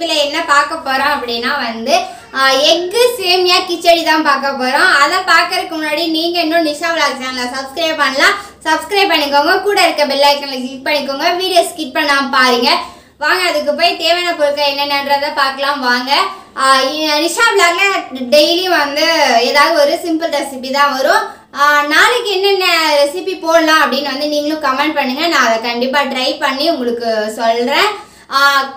ரெசிபியில் என்ன பார்க்க போகிறோம் அப்படின்னா வந்து எக்கு சேமியா கிச்சடி தான் பார்க்க போகிறோம் அதை பார்க்கறதுக்கு முன்னாடி நீங்கள் இன்னும் நிஷா விளாக் சேனலை சப்ஸ்கிரைப் பண்ணலாம். சப்ஸ்கிரைப் பண்ணிக்கோங்க. கூட இருக்க பெல் ஐக்கனில் கிளிக் பண்ணிக்கோங்க. வீடியோ ஸ்கிப் பண்ணாமல் பாருங்க. வாங்க அதுக்கு போய் தேவையான பொருட்கள் என்னென்னன்றதை பார்க்கலாம். வாங்க. நிஷா விளாக்ல டெய்லியும் வந்து ஏதாவது ஒரு சிம்பிள் ரெசிபி தான் வரும். நாளைக்கு என்னென்ன ரெசிபி போடலாம் அப்படின்னு வந்து நீங்களும் கமெண்ட் பண்ணுங்கள் நான் அதை கண்டிப்பாக ட்ரை பண்ணி உங்களுக்கு சொல்கிறேன்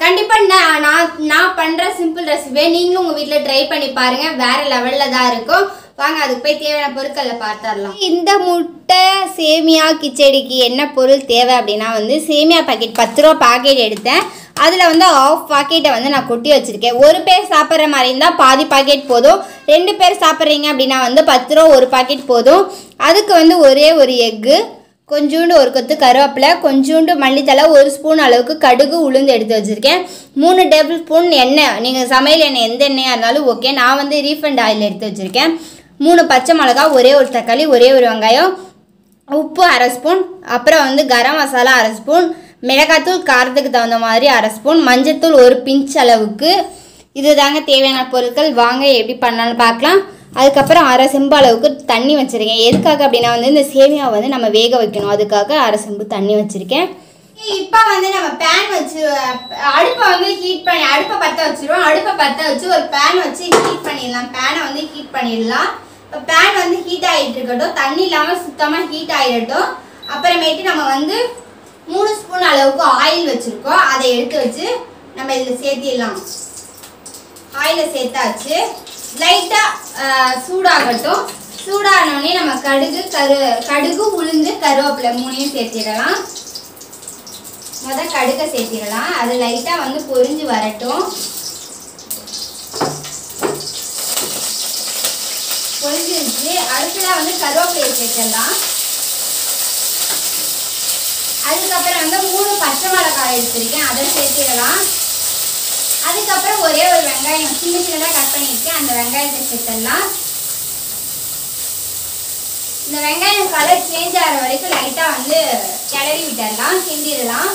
கண்டிப்பாக நான் நான் நான் பண்ணுற சிம்பிள் ரெசிபியை நீங்களும் உங்கள் வீட்டில் ட்ரை பண்ணி பாருங்கள் வேறு லெவலில் தான் இருக்கும். வாங்க அதுக்கு போய் தேவையான பொருட்களை பார்த்துடலாம் இந்த முட்டை சேமியா கிச்சடிக்கு என்ன பொருள் தேவை அப்படின்னா வந்து சேமியா பாக்கெட் பத்து ரூபா பாக்கெட் எடுத்தேன். அதில் வந்து ஆஃப் பாக்கெட்டை வந்து நான் கொட்டி வச்சுருக்கேன். ஒரு பேர் சாப்பிட்ற மாதிரி இருந்தால் பாதி பாக்கெட் போதும். ரெண்டு பேர் சாப்பிட்றீங்க அப்படின்னா வந்து பத்து ரூபா ஒரு பாக்கெட் போதும். அதுக்கு வந்து ஒரே ஒரு எக்கு கொஞ்சோண்டு ஒரு கொத்து கருவேப்பிலை கொஞ்சோண்டு மல்லித்தலை ஒரு ஸ்பூன் அளவுக்கு கடுகு உளுந்து எடுத்து வச்சுருக்கேன். மூணு டேபிள் ஸ்பூன் எண்ணெய் நீங்கள் சமையல் எண்ணெய் எந்த எண்ணெயாக இருந்தாலும் ஓகே நான் வந்து ரீஃபண்ட் ஆயில் எடுத்து வச்சுருக்கேன். மூணு பச்சை மிளகா ஒரே ஒரு தக்காளி ஒரே ஒரு வெங்காயம் உப்பு அரை ஸ்பூன் அப்புறம் வந்து கரம் மசாலா அரை ஸ்பூன் மிளகாத்தூள் காரத்துக்கு தகுந்த மாதிரி அரை ஸ்பூன் மஞ்சத்தூள் ஒரு பிஞ்ச் அளவுக்கு. இது தாங்க தேவையான பொருட்கள் வாங்க எப்படி பண்ணாலும் பார்க்கலாம். அதுக்கப்புறம் அரை செம்பு அளவுக்கு தண்ணி வச்சுருக்கேன். எதுக்காக அப்படின்னா வந்து இந்த சேமியா வந்து நம்ம வேக வைக்கணும். அதுக்காக அரை செம்பு தண்ணி வச்சுருக்கேன். இப்போ வந்து நம்ம பேன் வச்சு அடுப்பை வந்து ஹீட் பண்ணி அடுப்பை பற்ற வச்சுருவோம். அடுப்பை பற்ற வச்சு ஒரு பேன் வச்சு ஹீட் பண்ணிடலாம். பேனை வந்து ஹீட் பண்ணிடலாம். இப்போ பேன் வந்து ஹீட் ஆகிட்டு இருக்கட்டும். தண்ணி இல்லாமல் சுத்தமாக ஹீட் ஆகிடட்டும். அப்புறமேட்டு நம்ம வந்து மூணு ஸ்பூன் அளவுக்கு ஆயில் வச்சுருக்கோம். அதை எடுத்து வச்சு நம்ம இதில் சேர்த்திடலாம். ஆயிலை சேர்த்தாச்சு. லைட்டாக சூடாகட்டும். சூடானோடனே நம்ம கடுகு கரு கடுகு உளுந்து கருவேப்பிலை மூணையும் சேர்த்திடலாம். முத கடுகை சேர்த்திடலாம். அது லைட்டாக வந்து பொரிஞ்சு வரட்டும். பொரிஞ்சிருச்சு. அடுத்ததாக வந்து கருவேப்பிலையை சேர்த்திடலாம். அதுக்கப்புறம் வந்து மூணு பச்சை மிளகாய் எடுத்திருக்கேன். அதை சேர்த்திடலாம். அதுக்கப்புறம் ஒரே ஒரு வெங்காயம் சின்ன சின்னதாக கட் பண்ணியிருக்கேன். அந்த வெங்காயத்தை சேர்த்துடலாம். இந்த வெங்காயம் கலர் சேஞ்ச் ஆகிற வரைக்கும் லைட்டாக வந்து கிளறி விட்டுடலாம் கிண்டிடலாம்.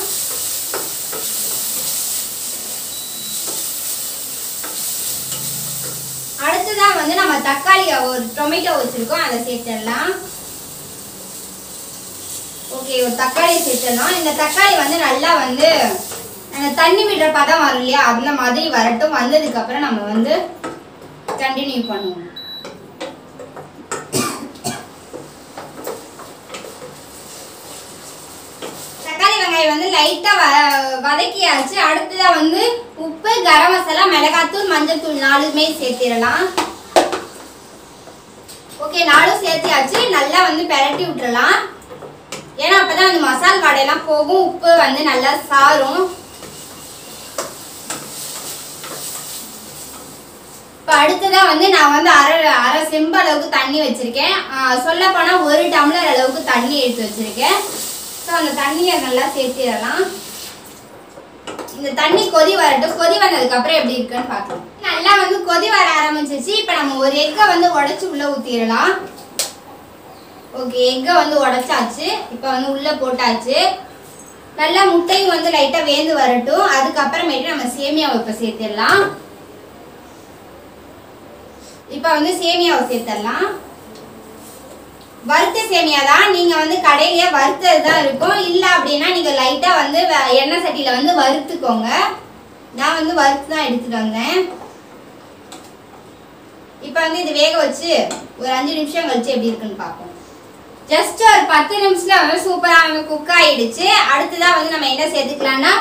அடுத்ததாக வந்து நம்ம தக்காளி ஒரு டொமேட்டோ வச்சுருக்கோம் அதை சேர்த்துடலாம். ஓகே ஒரு தக்காளி சேர்த்துடலாம். இந்த தக்காளி வந்து நல்லா வந்து அந்த தண்ணி விடுற பதம் வரும் இல்லையா அந்த மாதிரி வரட்டும். வந்ததுக்கப்புறம் நம்ம வந்து கண்டினியூ பண்ணுவோம். தக்காளி வெங்காயம் வந்து லைட்டாக வ வதக்கியாச்சு. அடுத்ததாக வந்து உப்பு கரம் மசாலா மிளகாத்தூள் மஞ்சள் தூள் நாலுமே சேர்த்திடலாம். ஓகே நாலும் சேர்த்தியாச்சு. நல்லா வந்து பெரட்டி விட்டுறலாம். ஏன்னா அப்பதான் அந்த மசால் வடையெல்லாம் போகும். உப்பு வந்து நல்லா சாரும். இப்போ அடுத்ததாக வந்து நான் வந்து அரை அரை செம்பு அளவுக்கு தண்ணி வச்சுருக்கேன். சொல்ல ஒரு டம்ளர் அளவுக்கு தண்ணி எடுத்து வச்சுருக்கேன். ஸோ அந்த தண்ணியை நல்லா சேர்த்திடலாம். இந்த தண்ணி கொதி வரட்டும். கொதி வந்ததுக்கப்புறம் எப்படி இருக்குன்னு பார்க்கலாம். நல்லா வந்து கொதி வர ஆரம்பிச்சிச்சு இப்போ நம்ம ஒரு எக்கை வந்து உடச்சி உள்ளே ஊற்றிடலாம் ஓகே எக்கை வந்து உடச்சாச்சு. இப்போ வந்து உள்ளே போட்டாச்சு. நல்லா முட்டையும் வந்து லைட்டாக வேந்து வரட்டும். அதுக்கப்புறமேட்டு நம்ம சேமியாவை இப்போ சேர்த்திடலாம். இப்போ வந்து சேமியாவை சேர்த்துடலாம் வறுத்த சேமியா தான். நீங்கள் வந்து கடையிலேயே வறுத்தது தான் இருக்கும். இல்லை அப்படின்னா நீங்கள் லைட்டாக வந்து வ- எண்ணெய் சட்டியில் வந்து வறுத்துக்கோங்க. நான் வந்து வறுத்து தான் எடுத்துகிட்டு வந்தேன். இப்போ வந்து இது வேக வச்சு ஒரு அஞ்சு நிமிஷம் கழிச்சு எப்படி இருக்குன்னு பார்ப்போம். ஜஸ்ட் ஒரு பத்து நிமிஷத்தில் வந்து சூப்பராக வந்து குக் ஆகிடுச்சு அடுத்ததாக வந்து நம்ம என்ன சேர்த்துக்கலாம்னா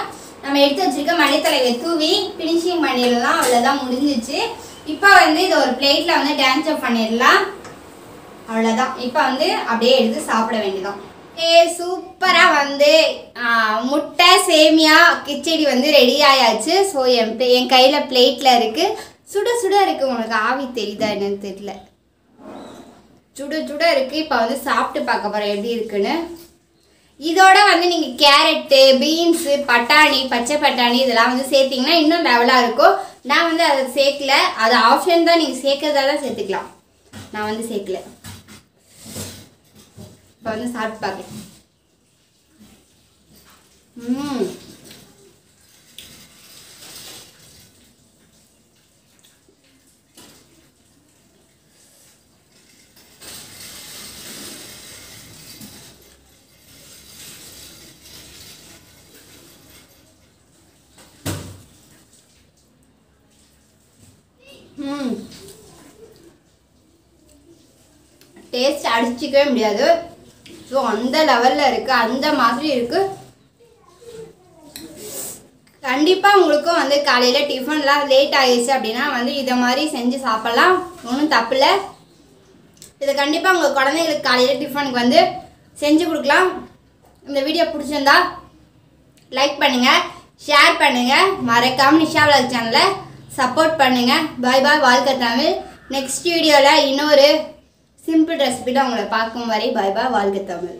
நம்ம எடுத்து வச்சுருக்க மல்லித்தலையை தூவி ஃபினிஷிங் பண்ணிடலாம். அவ்வளோதான் முடிஞ்சிச்சு. இப்போ வந்து இதை ஒரு பிளேட்டில் வந்து டான்ஸ் அப் பண்ணிடலாம் அவ்வளோதான் இப்போ வந்து அப்படியே எடுத்து சாப்பிட வேண்டியதான் ஏ சூப்பராக வந்து முட்டை சேமியா கிச்சடி வந்து ரெடி ஆயாச்சு. ஸோ என் என் கையில் பிளேட்டில் இருக்குது சுட சுட இருக்குது உனக்கு ஆவி தெரியுதா என்னன்னு தெரியல. சுட சுட இருக்குது இப்போ வந்து சாப்பிட்டு பார்க்க போகிறேன் எப்படி இருக்குன்னு. இதோட வந்து நீங்கள் கேரட்டு பீன்ஸு பட்டாணி பச்சை பட்டாணி இதெல்லாம் வந்து சேர்த்திங்கன்னா இன்னும் லெவலாக இருக்கும். நான் வந்து அதை சேர்க்கல. அது ஆப்ஷன் தான் நீங்கள் சேர்க்கறதா தான் சேர்த்துக்கலாம். நான் வந்து சேர்க்கல. இப்போ வந்து சாப்பிட்டு பார்க்கலாம் ம் டேஸ்ட் அடிச்சிக்கவே முடியாது. ஸோ அந்த லெவலில் இருக்குது அந்த மாதிரி இருக்குது கண்டிப்பாக உங்களுக்கும் வந்து காலையில் டிஃபன்லாம் லேட் ஆகிடுச்சு அப்படின்னா வந்து இதை மாதிரி செஞ்சு சாப்பிட்லாம். ஒன்றும் தப்பில்லை இதை கண்டிப்பாக உங்கள் குழந்தைங்களுக்கு காலையில் டிஃபனுக்கு வந்து செஞ்சு கொடுக்கலாம். இந்த வீடியோ பிடிச்சிருந்தா லைக் பண்ணுங்கள் ஷேர் பண்ணுங்கள் மறக்காம நிஷா விளாக் சேனலை சப்போர்ட் பண்ணுங்கள் பாய் பாய் வாழ்க்கை தமிழ். நெக்ஸ்ட் வீடியோவில் இன்னொரு சிம்பிள் ரெசிபியில் உங்களை பார்க்கும் வரை பாய் பாய் வாழ்க்கை தமிழ்.